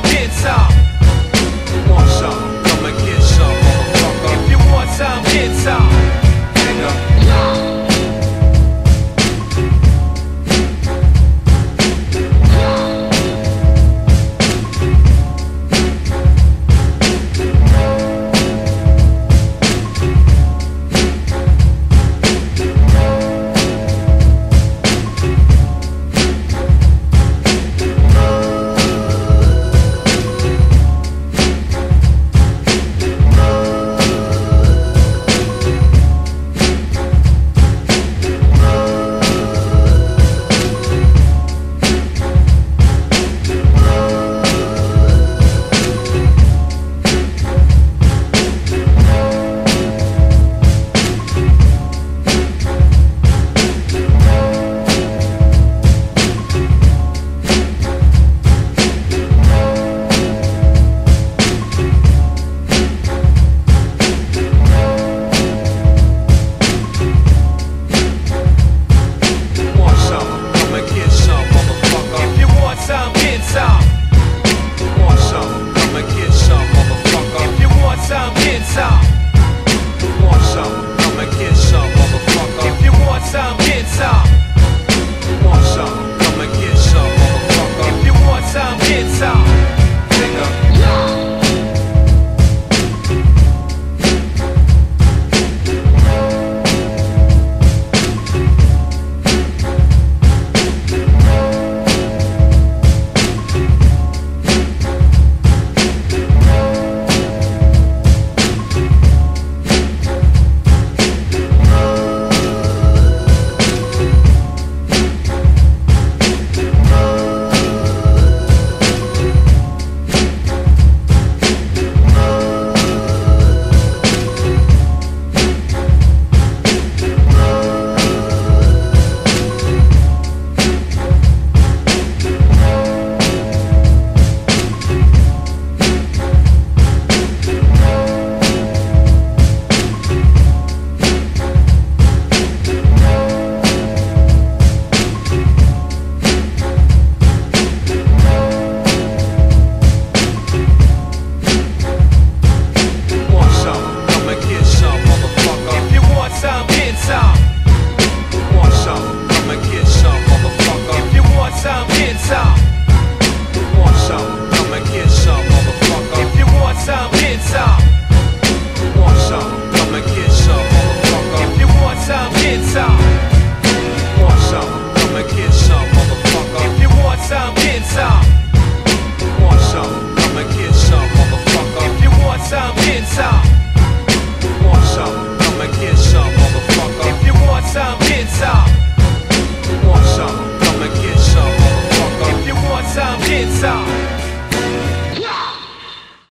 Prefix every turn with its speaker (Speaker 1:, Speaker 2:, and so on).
Speaker 1: I'm